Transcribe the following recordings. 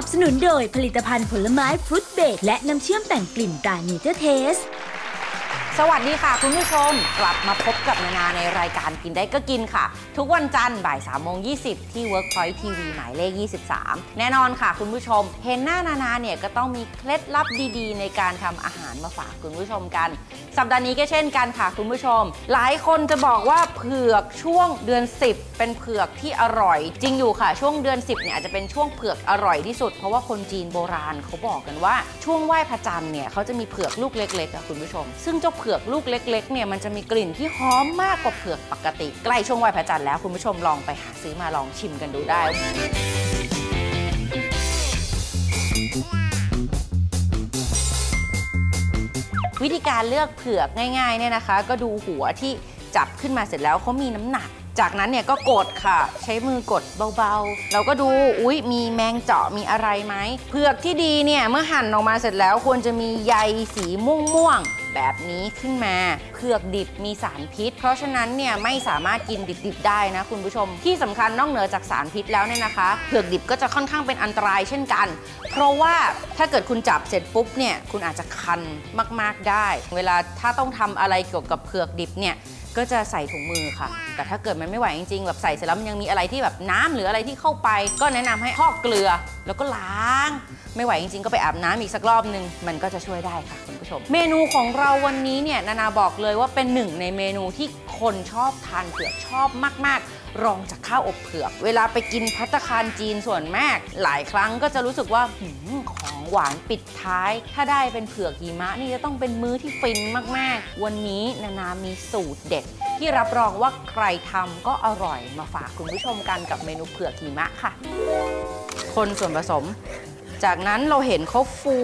นับสนุนโดยผลิตภัณฑ์ผลไม้ฟรุตเบรดและน้ำเชื่อมแต่งกลิ่นตราเนเจอร์เทส สวัสดีค่ะ คุณผู้ชมกลับมาพบกับนานาในรายการกินได้ก็กินค่ะ ทุกวันจันทร์บ่าย3ามโมงยีที่ Workpoint TV หมายเลข 23 แน่นอนค่ะ คุณผู้ชม เห็นหน้านานาเนี่ยก็ต้องมีเคล็ดลับดีๆ ในการทำอาหารมาฝากคุณผู้ชมกัน สัปดาห์นี้ก็เช่นกันค่ะ คุณผู้ชม หลายคนจะบอกว่าเผือกช่วงเดือน 10 เป็นเผือกที่อร่อย จริงอยู่ค่ะ ช่วงเดือน 10เนี่ยอาจจะเป็นช่วงเผือกอร่อยที่สุด เพราะว่าคนจีนโบราณเขาบอกกันว่าช่วงไหว้พระจันทร์เนี่ยเขาจะมีเผือกลูกเล็กๆอะคุณผู้ชม ซึ่งเจ้าเผืือกลูกเล็กๆเนี่ยมันจะมีกลิ่นที่หอมมากกว่าเผือกปกติ ใกล้ช่วงไหว้พระจันทร์แล้วคุณผู้ชมลองไปหาซื้อมาลองชิมกันดูได้ วิธีการเลือกเผือกง่ายๆเนี่ยนะคะ ก็ดูหัวที่จับขึ้นมาเสร็จแล้วเขามีน้ำหนักจากนั้นเนี่ยก็กดค่ะ ใช้มือกดเบาๆ เราก็ดูอุ๊ย มีแมงเจาะมีอะไรไหมเผือกที่ดีเนี่ย เมื่อหั่นออกมาเสร็จแล้วควรจะมีใยสีม่วงๆ แบบนี้ขึ้นมาเผือกดิบมีสารพิษ เพราะฉะนั้นเนี่ยไม่สามารถกินดิบๆได้นะคุณผู้ชม ที่สำคัญนอกเหนือจากสารพิษแล้วเนี่ยนะคะเผือกดิบก็จะค่อนข้างเป็นอันตรายเช่นกัน เพราะว่าถ้าเกิดคุณจับเสร็จปุ๊บเนี่ยคุณอาจจะคันมากๆได้ เวลาถ้าต้องทำอะไรเกี่ยวกับเผือกดิบเนี่ย ก็จะใส่ถุงมือค่ะ แต่ถ้าเกิดมันไม่ไหวจริงๆแบบใส่เสร็จแล้วมันยังมีอะไรที่แบบน้ำหรืออะไรที่เข้าไป ก็แนะนำให้พอกเกลือ แล้วก็ล้าง ไม่ไหวจริงๆ ก็ไปอาบน้ำอีกสักรอบนึงมันก็จะช่วยได้ค่ะคุณผู้ชม เมนูของเราวันนี้เนี่ยนานาบอกเลยว่าเป็นหนึ่งในเมนูที่คนชอบทานเผือกชอบมากๆ รองจากข้าวอบเผือก เวลาไปกินพัตคารจีนส่วนมาก หลายครั้งก็จะรู้สึกว่า หวานปิดท้าย ถ้าได้เป็นเผือกหิมะนี่จะต้องเป็นมื้อที่ฟินมากๆ วันนี้นานามีสูตรเด็ด ที่รับรองว่าใครทำก็อร่อยมาฝากคุณผู้ชมกันกับเมนูเผือกหิมะค่ะ คนส่วนผสม จากนั้นเราเห็นเขาฟู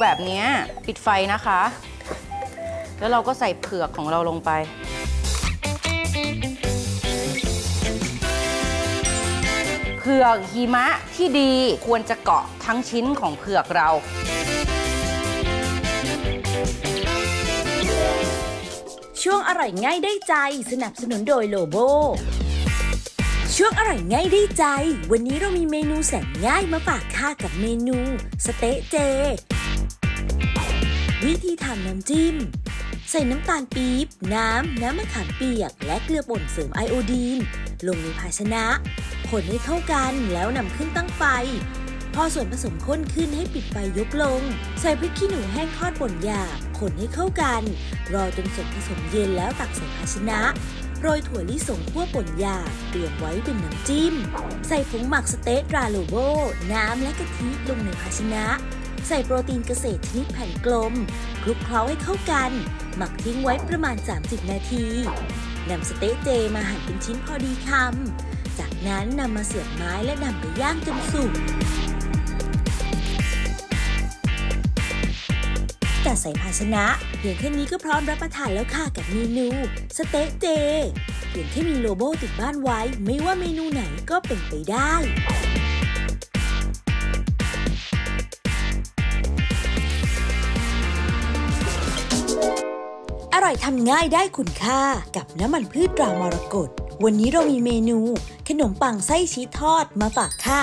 แบบนี้ปิดไฟนะคะ แล้วเราก็ใส่เผือกของเราลงไป ผือกหิมะที่ดีควรจะเกาะทั้งชิ้นของเผือกเรา ช่วงอร่อยง่ายได้ใจสนับสนุนโดยโลโบช่วงอร่อยง่ายได้ใจ วันนี้เรามีเมนูแสนง่ายมาฝากค่ากับเมนู สเต๊ะเจ วิธีทำน้ำจิ้ม ใส่น้ำตาลปี๊บ น้ำ น้ำมะขามเปียก และเกลือป่นเสริมไอโอดีน ลงในภาชนะ คนให้เข้ากันแล้วนำขึ้นตั้งไฟ พอส่วนผสมข้นขึ้นให้ปิดไฟยกลง ใส่พริกขี้หนูแห้งทอดป่นหยาบคนให้เข้ากัน รอจนส่วนผสมเย็นแล้วตักใส่ภาชนะโรยถั่วลิสงคั่วป่นหยาบเตรียมไว้เป็นน้ำจิ้ม ใส่ผงหมักสเต๊ะราโลโบ น้ำและกะทิลงในภาชนะ ใส่โปรตีนเกษตรชนิดแผ่นกลม คลุกเคล้าให้เข้ากัน หมักทิ้งไว้ประมาณ 30 นาทีนำสเต๊ะเจมาหั่นเป็นชิ้นพอดีคำ จากนั้นนำมาเสียบไม้และนำไปย่างจนสุก จัดใส่ภาชนะ เพียงแค่นี้ก็พร้อมรับประทานแล้วค่ะกับเมนู สเต๊ะเจ เพียงแค่มีโลโบติดบ้านไว้ ไม่ว่าเมนูไหนก็เป็นไปได้อร่อยทำง่ายได้คุณค่ากับน้ำมันพืชตรามรกต วันนี้เรามีเมนู ขนมปังไส้ชีสทอดมาฝากค่ะ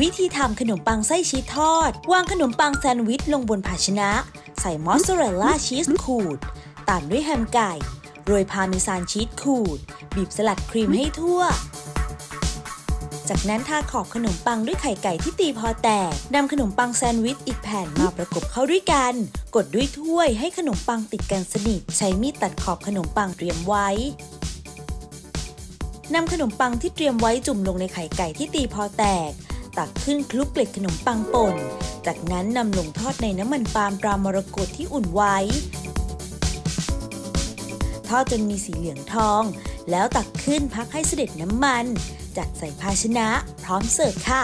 วิธีทำขนมปังไส้ชีสทอด วางขนมปังแซนด์วิชลงบนภาชนะ ใส่มอสซาเรลล่าชีสขูด ตามด้วยแฮมไก่ โรยพาร์เมซานชีสขูด บีบสลัดครีมให้ทั่ว จากนั้นทาขอบขนมปังด้วยไข่ไก่ที่ตีพอแตกนำขนมปังแซนด์วิชอีกแผ่นมาประกบเข้าด้วยกัน กดด้วยถ้วยให้ขนมปังติดกันสนิท ใช้มีดตัดขอบขนมปังเตรียมไว้นำขนมปังที่เตรียมไว้จุ่มลงในไข่ไก่ที่ตีพอแตก ตักขึ้นคลุกเกล็ดขนมปังป่น จากนั้นนำลงทอดในน้ำมันปาล์มตรามรกตที่อุ่นไว้ ทอดจนมีสีเหลืองทอง แล้วตักขึ้นพักให้เสด็จน้ำมัน จัดใส่ภาชนะ พร้อมเสิร์ฟค่ะ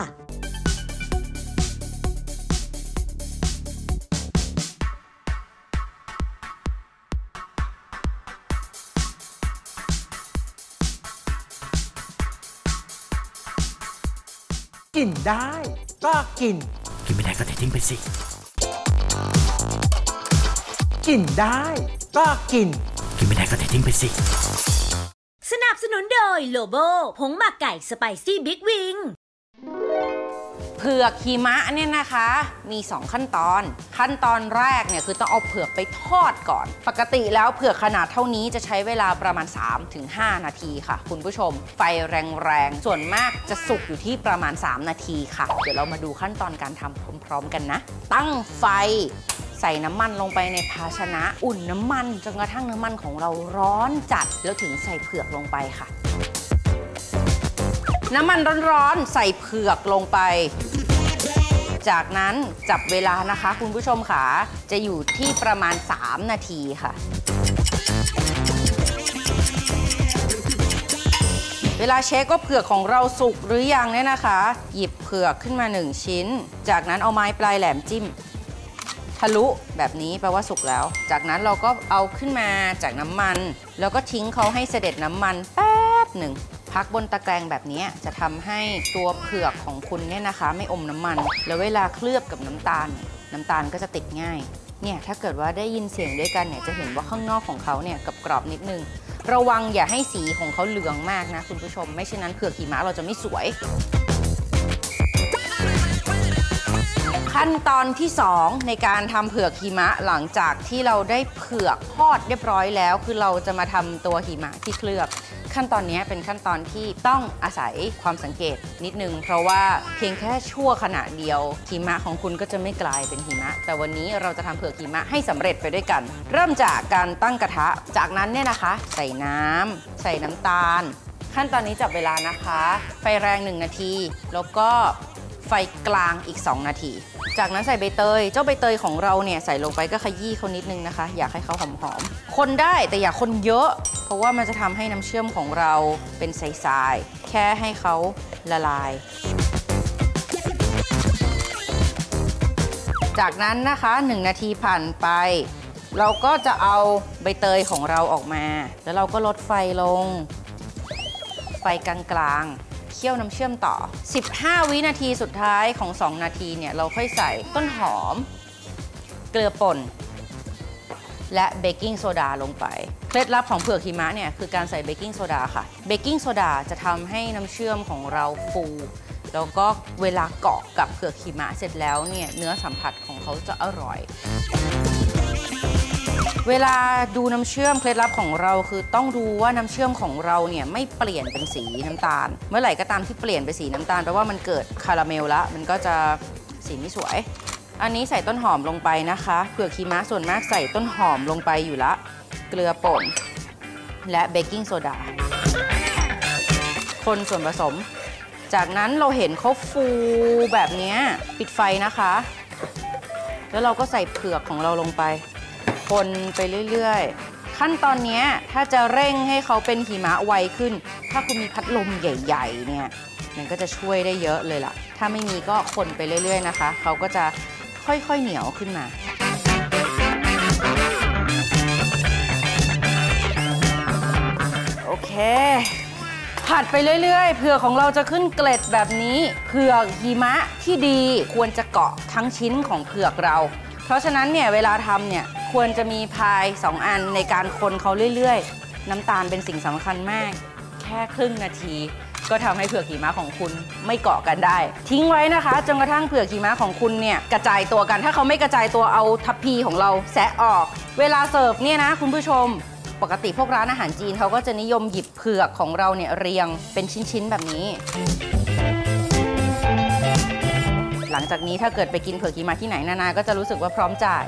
กินได้ก็กิน กินไม่ได้ก็เททิ้งไปสิ กินได้ก็กิน กินไม่ได้ก็เททิ้งไปสิส หนุนโดยโลโบผงหมักไก่สไปซี่บิ๊กวิงเผือกหิมะเนี่ยนะคะมี 2 ขั้นตอน ขั้นตอนแรกเนี่ยคือต้องเอาเผือกไปทอดก่อน ปกติแล้วเผือกขนาดเท่านี้จะใช้เวลาประมาณ 3-5 นาทีค่ะ คุณผู้ชม ไฟแรงๆ ส่วนมากจะสุกอยู่ที่ประมาณ 3 นาทีค่ะ เดี๋ยวเรามาดูขั้นตอนการทำพร้อมๆกันนะ ตั้งไฟ ใส่น้ำมันลงไปในภาชนะ อุ่นน้ำมันจนกระทั่งน้ำมันของเราร้อนจัด แล้วถึงใส่เผือกลงไปค่ะ น้ำมันร้อนๆใส่เผือกลงไป จากนั้นจับเวลานะคะ คุณผู้ชมค่ะ จะอยู่ที่ประมาณ 3 นาทีค่ะเวลาเช็คว่าเผือกของเราสุกหรือยังเนี่ยนะคะ หยิบเผือกขึ้นมา 1 ชิ้น จากนั้นเอาไม้ปลายแหลมจิ้ม ทะลุแบบนี้แปลว่าสุกแล้ว จากนั้นเราก็เอาขึ้นมาจากน้ำมัน แล้วก็ทิ้งเขาให้เสด็จน้ำมันแป๊บหนึ่งพักบนตะแกรงแบบนี้จะทำให้ตัวเผือกของคุณเนี่ยนะคะ ไม่อมน้ำมัน แล้วเวลาเคลือบกับน้ำตาล น้ำตาลก็จะติดง่าย เนี่ยถ้าเกิดว่าได้ยินเสียงด้วยกันเนี่ยจะเห็นว่าข้างนอกของเขาเนี่ยกับกรอบนิดนึง ระวังอย่าให้สีของเขาเหลืองมากนะคุณผู้ชม ไม่เช่นนั้นเผือกหิมะเราจะไม่สวย ขั้นตอนที่ 2 ในการทำเผือกหิมะหลังจากที่เราได้เผือกทอดเรียบร้อยแล้ว คือเราจะมาทำตัวหิมะที่เคลือบ ขั้นตอนนี้เป็นขั้นตอนที่ต้องอาศัยความสังเกตนิดนึง เพราะว่าเพียงแค่ชั่วขณะเดียวหิมะของคุณก็จะไม่กลายเป็นหิมะ แต่วันนี้เราจะทำเผือกหิมะให้สำเร็จไปด้วยกัน เริ่มจากการตั้งกระทะ จากนั้นเนี่ยนะคะ ใส่น้ำใส่น้ำตาล ขั้นตอนนี้จับเวลานะคะ ไฟแรง 1 นาที แล้วก็ไฟกลางอีก 2 นาที จากนั้นใส่ใบเตย เจ้าใบเตยของเราเนี่ยใส่ลงไปก็ขยี้เขานิดนึงนะคะ อยากให้เขาหอมๆ คนได้แต่อย่าคนเยอะ เพราะว่ามันจะทำให้น้ำเชื่อมของเราเป็นใสๆ แค่ให้เขาละลาย จากนั้นนะคะ 1 นาทีผ่านไป เราก็จะเอาใบเตยของเราออกมา แล้วเราก็ลดไฟลง ไฟกลางๆ เคี่ยวน้ำเชื่อมต่อ 15 วินาทีสุดท้ายของ 2 นาทีเนี่ยเราค่อยใส่ต้นหอม เกลือป่น และเบกกิ้งโซดาลงไป เคล็ดลับของเผือกหิมะเนี่ยคือการใส่เบกกิ้งโซดาค่ะ เบกกิ้งโซดาจะทำให้น้ำเชื่อมของเราฟูแล้วก็เวลาเกาะกับเผือกหิมะเสร็จแล้วเนี่ยเนื้อสัมผัสของเขาจะอร่อย เวลาดูน้ำเชื่อมเคล็ดลับของเราคือต้องดูว่าน้ำเชื่อมของเราเนี่ยไม่เปลี่ยนเป็นสีน้ำตาล เมื่อไหร่ก็ตามที่เปลี่ยนเป็นสีน้ำตาลแปลว่ามันเกิดคาราเมลละมันก็จะสีไม่สวย อันนี้ใส่ต้นหอมลงไปนะคะเผือกหิมะส่วนมากใส่ต้นหอมลงไปอยู่ละ เกลือป่น และเบกกิ้งโซดา คนส่วนผสม จากนั้นเราเห็นเขาฟูแบบนี้ปิดไฟนะคะ แล้วเราก็ใส่เผือกของเราลงไป คนไปเรื่อยๆ ขั้นตอนนี้ถ้าจะเร่งให้เขาเป็นหิมะไวขึ้น ถ้าคุณมีพัดลมใหญ่ๆ เนี่ยมันก็จะช่วยได้เยอะเลยล่ะ ถ้าไม่มีก็คนไปเรื่อย ๆ นะคะ เขาก็จะค่อยๆเหนียวขึ้นมาโอเค ผัดไปเรื่อยๆ เผือกของเราจะขึ้นเกล็ดแบบนี้ เผือกหิมะที่ดีควรจะเกาะทั้งชิ้นของเผือกเรา ราะฉะนั้นเนี่ยเวลาทำเนี่ยควรจะมีพาย 2 อันในการคนเขาเรื่อยๆ น้ำตาลเป็นสิ่งสำคัญมาก แค่ครึ่งนาที ก็ทำให้เผือกหิมะของคุณไม่เกาะกันได้ ทิ้งไว้นะคะจนกระทั่งเผือกหิมะของคุณเนี่ยกระจายตัวกัน ถ้าเขาไม่กระจายตัวเอาทัพพีของเราแซะออก เวลาเสิร์ฟเนี่ยนะคุณผู้ชมปกติพวกร้านอาหารจีนเขาก็จะนิยมหยิบเผือกของเราเนี่ยเรียงเป็นชิ้นๆแบบนี้ หลังจากนี้ถ้าเกิดไปกินเผือกหิมะที่ไหนนานาก็จะรู้สึกว่าพร้อมจ่าย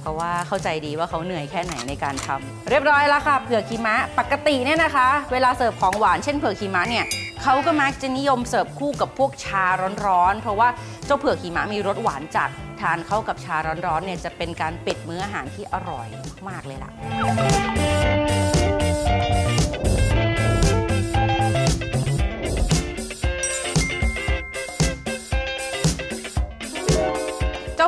เพราะว่าเข้าใจดีว่าเขาเหนื่อยแค่ไหนในการทำเรียบร้อยแล้วค่ะเผือกหิมะปกติเนี่ยนะคะ เวลาเสิร์ฟของหวานเช่นเผือกหิมะเนี่ยเขาก็มักจะนิยมเสิร์ฟคู่กับพวกชาร้อนๆเพราะว่าเจ้าเผือกหิมะมีรสหวานจัดทานเข้ากับชาร้อนๆเนี่ยจะเป็นการปิดมื้ออาหารที่อร่อยมากๆเลยล่ะ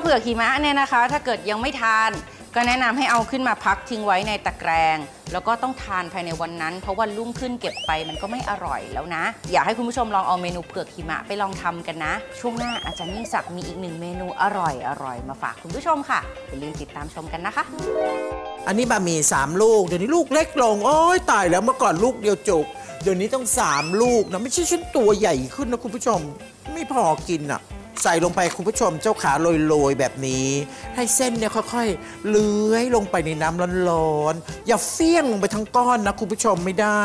ผือกหิมะเนี่ยนะคะ ถ้าเกิดยังไม่ทานก็แนะนำให้เอาขึ้นมาพักทิ้งไว้ในตะแกรงแล้วก็ต้องทานภายในวันนั้น เพราะวันรุ่งขึ้นเก็บไปมันก็ไม่อร่อยแล้วนะ อยากให้คุณผู้ชมลองเอาเมนูเผือกหิมะไปลองทำกันนะ ช่วงหน้าอาจารย์ยิ่งศักดิ์มีอีกหนึ่งเมนูอร่อยอร่อยมาฝากคุณผู้ชมค่ะอย่าลืมติดตามชมกันนะคะ อันนี้บะหมี่สามลูกเดี๋ยวนี้ลูกเล็กลงโอ้ยตายแล้วเมื่อก่อนลูกเดียวจุกเดี๋ยวนี้ต้องสามลูกนะไม่ใช่ฉันตัวใหญ่ขึ้นนะคุณผู้ชม ไม่พอกินอะ ส่ลงไปคุณผู้ชมเจ้าขาโรยๆแบบนี้ ให้เส้นเนี่ยค่อยๆเลื้อยลงไปในน้ำร้อนๆ อย่าเฟี้ยงลงไปทั้งก้อนนะคุณผู้ชมไม่ได้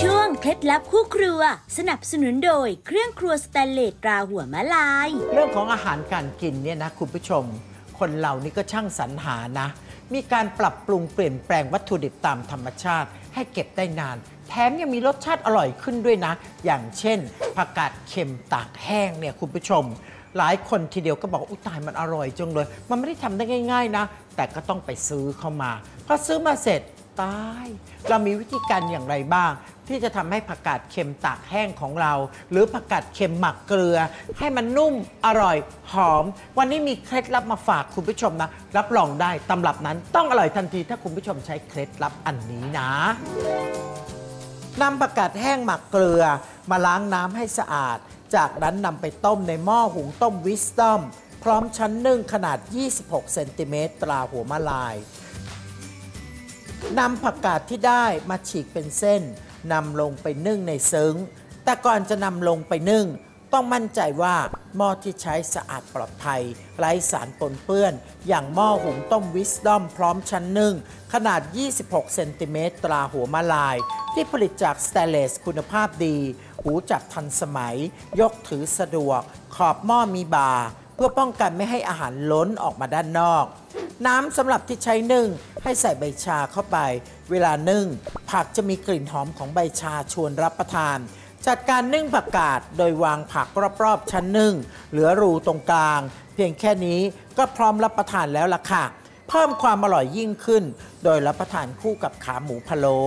ช่วงเคล็ดลับคู่ครัว สนับสนุนโดยเครื่องครัวสแตนเลสตราหัวมะลาย เรื่องของอาหารการกินเนี่ยนะคุณผู้ชม คนเรานี่ก็ช่างสรรหานะ มีการปรับปรุงเปลี่ยนแปลงวัตถุดิบตามธรรมชาติ ให้เก็บได้นาน แถมยังมีรสชาติอร่อยขึ้นด้วยนะ อย่างเช่นผักกาดเค็มตากแห้งเนี่ยคุณผู้ชม หลายคนทีเดียวก็บอกว่าอุยตายมันอร่อยจังเลย มันไม่ได้ทำได้ง่าย ๆ นะ แต่ก็ต้องไปซื้อเข้ามาพอซื้อมาเสร็จ ตาย เรามีวิธีการอย่างไรบ้าง ที่จะทำให้ผักกาดเค็มตากแห้งของเรา หรือผักกาดเค็มหมักเกลือ ให้มันนุ่มอร่อยหอม วันนี้มีเคล็ดลับมาฝากคุณผู้ชมนะ รับรองได้ตำรับนั้นต้องอร่อยทันที ถ้าคุณผู้ชมใช้เคล็ดลับอันนี้นะนำผักกาดแห้งหมักเกลือ มาล้างน้ำให้สะอาด จากนั้นนำไปต้มในหม้อหุงต้มวิสตอมพร้อมชั้นนึ่งขนาด 26 เซนติเมตรตราหัวมะลาย นำผักกาดที่ได้มาฉีกเป็นเส้นนำลงไปนึ่งในซึ้ง แต่ก่อนจะนำลงไปนึ่ง ต้องมั่นใจว่าหม้อที่ใช้สะอาดปลอดภัยไร้สารปนเปื้อน อย่างหม้อหุงต้มวิสดอมพร้อมชั้นนึ่ง ขนาด 26 เซนติเมตรตราหัวมาลาย ที่ผลิตจากสแตนเลสคุณภาพดี หูจับทันสมัย ยกถือสะดวก ขอบหม้อมีบาเพื่อป้องกันไม่ให้อาหารล้นออกมาด้านนอก น้ำสำหรับที่ใช้นึ่ง ให้ใส่ใบชาเข้าไป เวลานึ่ง ผักจะมีกลิ่นหอมของใบชาชวนรับประทาน จัดการนึ่งผักกาดโดยวางผักรอบๆชั้นนึ่ง เหลือรูตรงกลาง เพียงแค่นี้ก็พร้อมรับประทานแล้วล่ะค่ะ เพิ่มความอร่อยยิ่งขึ้น โดยรับประทานคู่กับขาหมูพะโล้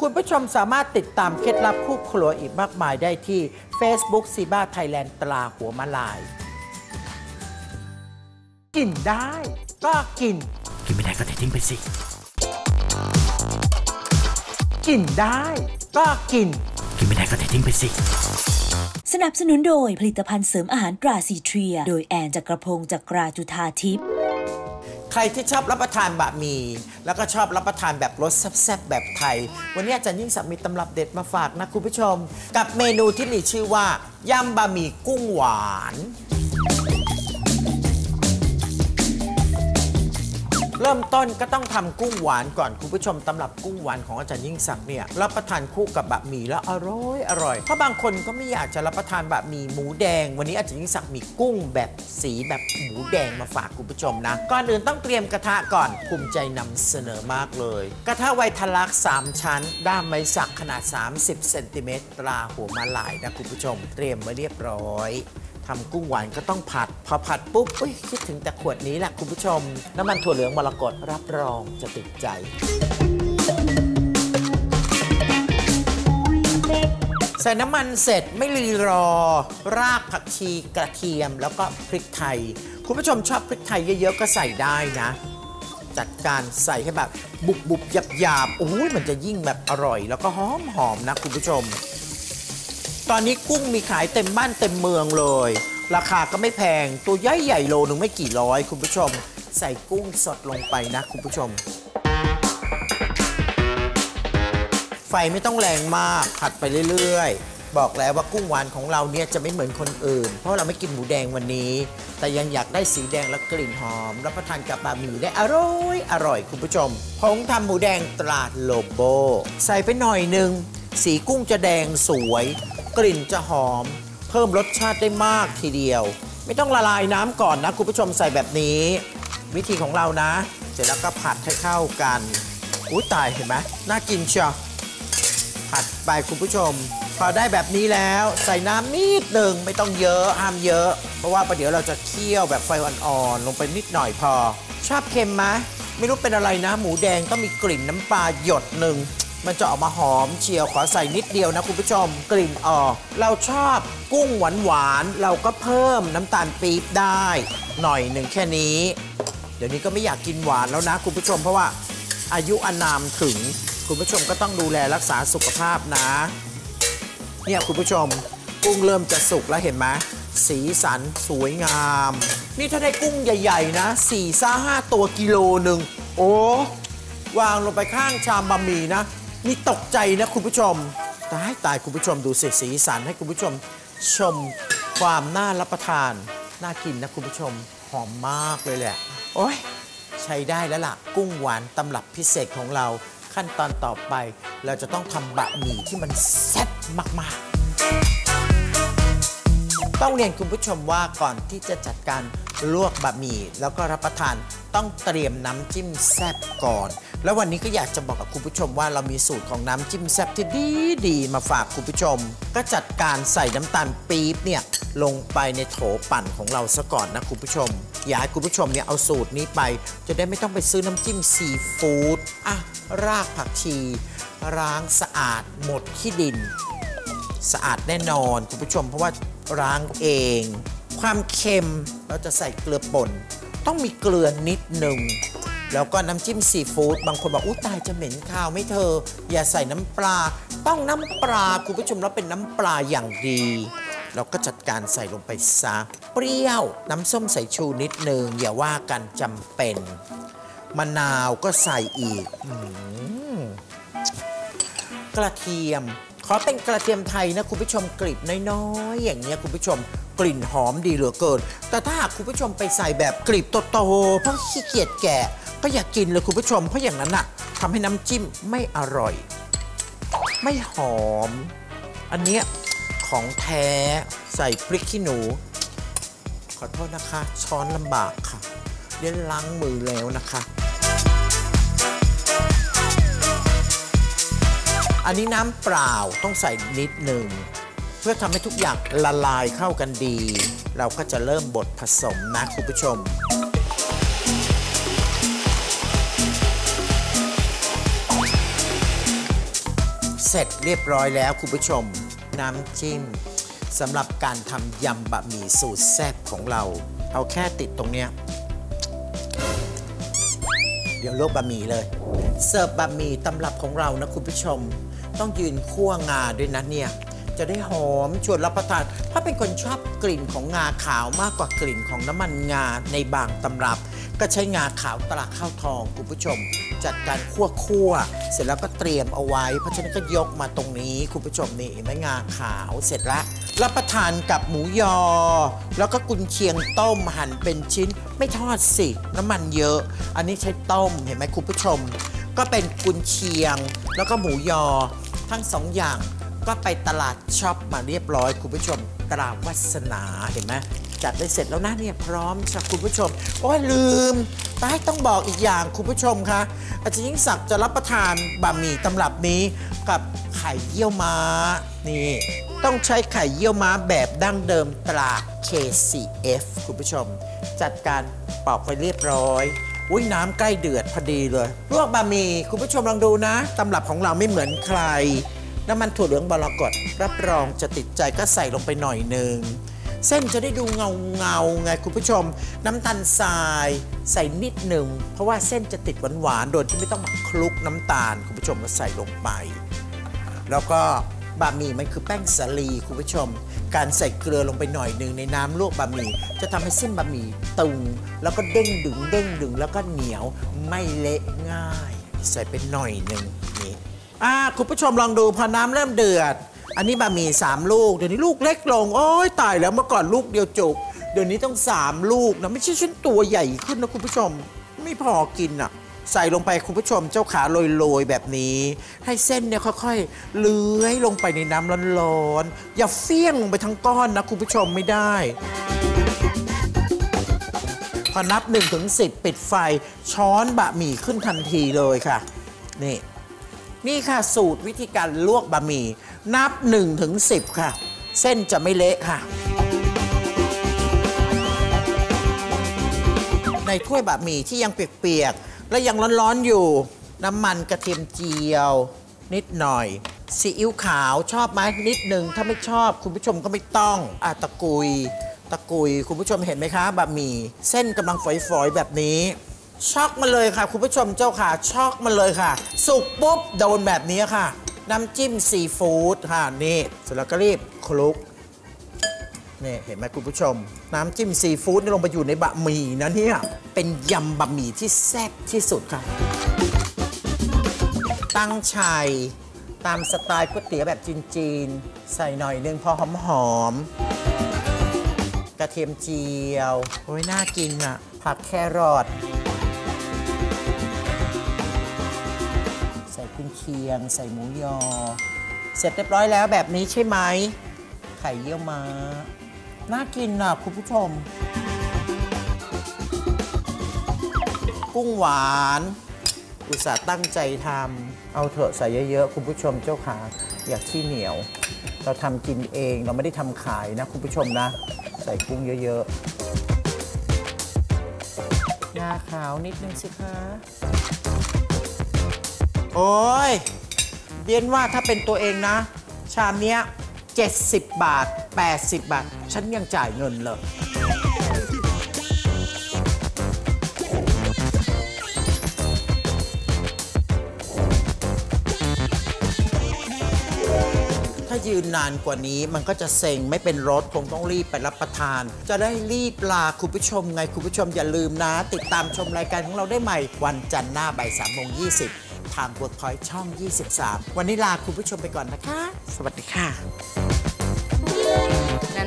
คุณผู้ชมสามารถติดตามเคล็ดลับคู่ครัวอีกมากมายได้ที่ Facebook ซีบ้าไทยแลนด์ตราหัวมะลาย กินได้ ก็กิน กินไม่ได้ก็เททิ้งไปสิ กินได้ ก็กิน กินไม่ได้ก็เททิ้งไปสิสนับสนุนโดยผลิตภัณฑ์เสริมอาหารตราซีเทรีย โดยแอนจักรพงศ์จากกราจุธาทิพย์ ใครที่ชอบรับประทานบะหมี่แล้วก็ชอบรับประทานแบบรสแซ่บๆแบบไทย วันนี้อาจารย์ยิ่งศักดิ์มีตำรับเด็ดมาฝากนะคุณผู้ชม กับเมนูที่มีชื่อว่ายำบะหมี่กุ้งหวาน เริ่มต้นก็ต้องทำกุ้งหวานก่อนคุณผู้ชมตำรับกุ้งหวานของอาจารย์ยิ่งศักดิ์เนี่ยรับประทานคู่กับบะหมี่แล้วอร่อยอร่อยเพราะบางคนก็ไม่อยากจะรับประทานบะหมี่หมูแดง วันนี้อาจารย์ยิ่งศักดิ์มีกุ้งแบบสีแบบหมูแดงมาฝากคุณผู้ชมนะก่อนอื่นต้องเตรียมกระทะก่อนภูมิใจนำเสนอมากเลย กระทะไวทะลัก3ชั้น ด้ามไม้สักขนาด 30เซนติเมตรตราหัวมาลายนะคุณผู้ชม เตรียมไว้เรียบร้อย ทำกุ้งหวานก็ต้องผัด พอผัดปุ๊บอุ๊ยคิดถึงแต่ขวดนี้แหละคุณผู้ชม น้ำมันถั่วเหลืองมรกตรับรองจะติดใจใส่น้ำมันเสร็จไม่รีรอ รากผักชีกระเทียมแล้วก็พริกไทย คุณผู้ชมชอบพริกไทยเยอะๆ ก็ใส่ได้นะ จัดการใส่ให้แบบบุบบุบหยาบๆโอ้ยมันจะยิ่งแบบอร่อย แล้วก็หอมๆนะคุณผู้ชม ตอนนี้กุ้งมีขายเต็มบ้านเต็มเมืองเลย ราคาก็ไม่แพงตัวใหญ่ใหญ่โลนึงไม่กี่ร้อย คุณผู้ชม ใส่กุ้งสดลงไปนะ คุณผู้ชม ไฟไม่ต้องแรงมากผัดไปเรื่อยๆ บอกแล้วว่ากุ้งหวานของเราเนี่ยจะไม่เหมือนคนอื่น เพราะเราไม่กินหมูแดงวันนี้ แต่ยังอยากได้สีแดงและกลิ่นหอม รับประทานกับบะหมี่ได้อร่อยอร่อยคุณผู้ชมผงทำหมูแดงตราดโลโบ ใส่ไปหน่อยหนึ่งสีกุ้งจะแดงสวย กลิ่นจะหอม เพิ่มรสชาติได้มากทีเดียว ไม่ต้องละลายน้ำก่อนนะคุณผู้ชมใส่แบบนี้ วิธีของเรานะ เสร็จแล้วก็ผัดให้เข้ากันอุ้ยตายเห็นไหมน่ากินเชียวผัดไปคุณผู้ชม พอได้แบบนี้แล้วใส่น้ำนิดหนึ่งไม่ต้องเยอะห้ามเยอะ เพราะว่าประเดี๋ยวเราจะเคี่ยวแบบไฟอ่อนๆลงไปนิดหน่อยพอ ชอบเค็มไหมไม่รู้เป็นอะไรนะ หมูแดงต้องมีกลิ่นน้ำปลาหยดหนึ่ง มันจะออกมาหอมเชียวขอใส่นิดเดียวนะคุณผู้ชมกลิ่นออก เราชอบกุ้งหวานหวานเราก็เพิ่มน้ำตาลปี๊บได้ หน่อยหนึ่งแค่นี้ เดี๋ยวนี้ก็ไม่อยากกินหวานแล้วนะคุณผู้ชมเพราะว่าอายุอานามถึงคุณผู้ชมก็ต้องดูแลรักษาสุขภาพนะ เนี่ยคุณผู้ชม กุ้งเริ่มจะสุกแล้วเห็นไหมสีสันสวยงาม นี่ถ้าได้กุ้งใหญ่ๆนะ4ี่ซ่าห้าตัวกิโลหนึ่งโอ้วางลงไปข้างชามบะหมี่นะ นี่ตกใจนะคุณผู้ชม ตายตายคุณผู้ชมดูสิสีสันให้คุณผู้ชมชมความน่ารับประทาน น่ากินนะคุณผู้ชม หอมมากเลยแหละ โอ้ยใช้ได้แล้วล่ะ กุ้งหวานตำรับพิเศษของเรา ขั้นตอนต่อไป เราจะต้องทำบะหมี่ที่มันแซ่บมาก ๆ ต้องเรียนคุณผู้ชมว่าก่อนที่จะจัดการ ลวกบะหมี่แล้วก็รับประทานต้องเตรียมน้ำจิ้มแซ่บก่อน แล้ววันนี้ก็อยากจะบอกกับคุณผู้ชมว่าเรามีสูตรของน้ำจิ้มแซ่บที่ดีดีๆมาฝากคุณผู้ชม ก็จัดการใส่น้ำตาลปี๊บเนี่ยลงไปในโถปั่นของเราซะก่อนนะคุณผู้ชม อยากให้คุณผู้ชมเนี่ยเอาสูตรนี้ไป จะได้ไม่ต้องไปซื้อน้ำจิ้มซีฟู้ดอะรากผักชีล้างสะอาดหมดขี้ดิน สะอาดแน่นอนคุณผู้ชมเพราะว่าล้างเอง ความเค็มเราจะใส่เกลือป่น ต้องมีเกลือนิดหนึ่งแล้วก็น้ำจิ้มซีฟู้ดบางคนบอกอู้ตายจะเหม็นคาวไหม่เธอ อย่าใส่น้ำปลา ต้องน้ำปลาคุณผู้ชมแล้วเป็นน้ำปลาอย่างดี เราก็จัดการใส่ลงไปซะเปรี้ยวน้ำส้มสายชูนิดหนึ่งอย่าว่ากันจำเป็น มะนาวก็ใส่อีกกระเทียม ขอเป็นกระเทียมไทยนะคุณผู้ชมกลีบน้อยๆอย่างเนี้ยคุณผู้ชมกลิ่นหอมดีเหลือเกิน แต่ถ้าหากคุณผู้ชมไปใส่แบบกลีบโตๆเพราะขี้เกียจแกะก็อย่ากกินเลยคุณผู้ชม เพราะอย่างนั้นน่ะทำให้น้ำจิ้มไม่อร่อย ไม่หอม อันเนี้ยของแท้ใส่พริกขี้หนู ขอโทษนะคะ ช้อนลำบากค่ะเรียนล้างมือแล้วนะคะ อันนี้น้ำเปล่าต้องใส่นิดหนึ่ง เพื่อทำให้ทุกอย่างละลายเข้ากันดี เราก็จะเริ่มบดผสมนะคุณผู้ชมเสร็จเรียบร้อยแล้วคุณผู้ชม น้ำจิ้มสำหรับการทำยำบะหมี่สูตรแซ่บของเรา เอาแค่ติดตรงเนี้ยเดี๋ยวลวกบะหมี่เลย เสิร์ฟบะหมี่ตำรับของเรานะคุณผู้ชม ต้องยืนคั่วงาด้วยนะเนี่ย จะได้หอมชวนรับประทาน ถ้าเป็นคนชอบกลิ่นของงาขาวมากกว่ากลิ่นของน้ำมันงาในบางตำรับ ก็ใช้งาขาวตราข้าวทองคุณผู้ชม จัดการคั่วคั่วๆเสร็จแล้วก็เตรียมเอาไว้ เพราะฉะนั้นก็ยกมาตรงนี้คุณผู้ชมนี่เห็นไหมงาขาวเสร็จแล้วรับประทานกับหมูยอ แล้วก็กุนเชียงต้มหั่นเป็นชิ้น ไม่ทอดสิ น้ำมันเยอะ อันนี้ใช้ต้มเห็นไหมคุณผู้ชม ก็เป็นกุนเชียง แล้วก็หมูยอ ทั้งสองอย่างก็ไปตลาดช็อปมาเรียบร้อย คุณผู้ชมตราดวัสนาเห็นไหมจัดได้เสร็จแล้วนะเนี่ยพร้อมจ้ะคุณผู้ชมโอ้ยลืมตายต้องบอกอีกอย่างคุณผู้ชมคะอาจารย์ยิ่งศักดิ์จะรับประทานบะหมี่ตำรับนี้กับไข่เยี่ยวม้านี่ต้องใช้ไข่เยี่ยวม้าแบบดั้งเดิมตรา KCF คุณผู้ชม จัดการปอกไปเรียบร้อย อุ้ยน้ำใกล้เดือดพอดีเลยลวกบะหมี่คุณผู้ชมลองดูนะตำรับของเราไม่เหมือนใคร น้ำมันถั่วเหลืองบรกตรับรองจะติดใจก็ใส่ลงไปหน่อยหนึ่งเส้นจะได้ดูเงาเงาไงคุณผู้ชม น้ำตาลทรายใส่นิดหนึ่งเพราะว่าเส้นจะติดหวานๆโดยที่ไม่ต้องมาคลุกน้ำตาล คุณผู้ชมก็ใส่ลงไป แล้วก็ บะหมี่มันคือแป้งสาลีคุณผู้ชม การใส่เกลือลงไปหน่อยหนึ่งในน้ำลวกบะหมี่จะทำให้เส้นบะหมี่ตึง แล้วก็เด้งดึงเด้งดึงแล้วก็เหนียวไม่เละง่าย ใส่ไปหน่อยหนึ่งนี่อ่าคุณผู้ชมลองดูพอน้ำเริ่มเดือด อันนี้บะหมี่สามลูกเดี๋ยวนี้ลูกเล็กลงโอ้ยตายแล้วเมื่อก่อนลูกเดียวจุกเดี๋ยวนี้ต้องสามลูกนะไม่ใช่ชิ้นตัวใหญ่ขึ้นนะคุณผู้ชม ไม่พอกินอะ ใส่ลงไปคุณผู้ชมเจ้าขาโรยๆ แบบนี้ ให้เส้นเนี่ยค่อยๆ เลื้อยลงไปในน้ำร้อนๆ อย่าเฟี้ยงลงไปทั้งก้อนนะคุณผู้ชมไม่ได้ พอนับ1ถึง10ปิดไฟช้อนบะหมี่ขึ้นทันทีเลยค่ะ นี่ นี่ค่ะสูตรวิธีการลวกบะหมี่ นับ1ถึง10ค่ะ เส้นจะไม่เละค่ะในถ้วยบะหมี่ที่ยังเปียกๆ และยังร้อนๆอยู่ น้ำมันกระเทียมเจียว นิดหน่อยซีอิ๊วขาวชอบไหมนิดหนึ่งถ้าไม่ชอบคุณผู้ชมก็ไม่ต้องอะตะกุย ตะกุย คุณผู้ชมเห็นไหมคะบะหมี่เส้นกำลังฝอยๆแบบนี้ช็อกมาเลยค่ะ คุณผู้ชมเจ้าค่ะช็อกมาเลยค่ะ สุกปุ๊บโดนแบบนี้ค่ะ น้ำจิ้มซีฟู้ดค่ะนี่เสร็จแล้วก็รีบคลุก นี่เห็นไหมคุณผู้ชม น้ำจิ้มซีฟู้ดนี่ลงไปอยู่ในบะหมี่นะเนี่ย เป็นยำบะหมี่ที่แซ่บที่สุดค่ะตั้งชัยตามสไตล์ก๋วยเตี๋ยวแบบจีนๆ ใส่หน่อยนึงพอหอมๆกระเทียมเจียวโอ้ยน่ากินอะ ผักแครอทใส่กุนเชียง ใส่หมูยอ เสร็จเรียบร้อยแล้วแบบนี้ใช่ไหม ไข่เยี่ยวม้า น่ากินอะคุณผู้ชม กุ้งหวาน อุตส่าห์ตั้งใจทำเอาเถอะใส่เยอะๆ คุณผู้ชมเจ้าขาอย่าขี้เหนียว เราทำกินเองเราไม่ได้ทำขายนะ คุณผู้ชมนะ ใส่กุ้งเยอะๆงาขาวนิดนึงสิคะ โอ้ยเรียนว่าถ้าเป็นตัวเองนะ ชามเนี้ย 70 บาท 80 บาท ฉันยังจ่ายเงินเลย ถ้ายืนนานกว่านี้มันก็จะเซ็งไม่เป็นรถคงต้องรีบไปรับประทาน จะได้รีบลาคุณผู้ชมไง คุณผู้ชมอย่าลืมนะ ติดตามชมรายการของเราได้ใหม่ วันจันทร์หน้าบ่ายสามโมงยีทาง Workpoint ช่อง 23 วันนี้ลาคุณผู้ชมไปก่อนนะคะ สวัสดีค่ะ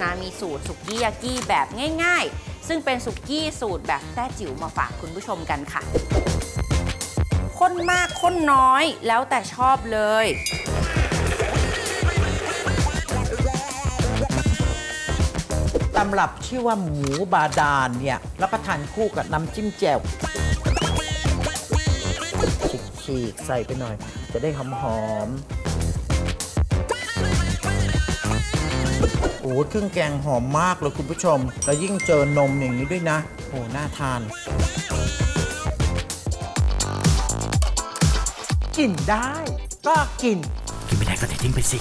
นามีสูตรสุกี้ยากิแบบง่าย ๆ ซึ่งเป็นสุกี้สูตรแบบแต้จิ๋วมาฝากคุณผู้ชมกันค่ะข้นมากข้นน้อยแล้วแต่ชอบเลย ตำรับชื่อว่าหมูบาดาลเนี่ยรับประทานคู่กับน้ำจิ้มแจ่วฉีกๆใส่ไปหน่อย จะได้หอมๆ อ้เครื่องแกงหอมมากเลยคุณผู้ชม แล้วยิ่งเจอนมอย่างนี้ด้วยนะ โอ้น่าทานกินได้ ก็กิน กินไม่ได้ก็เททิ้งไปสิ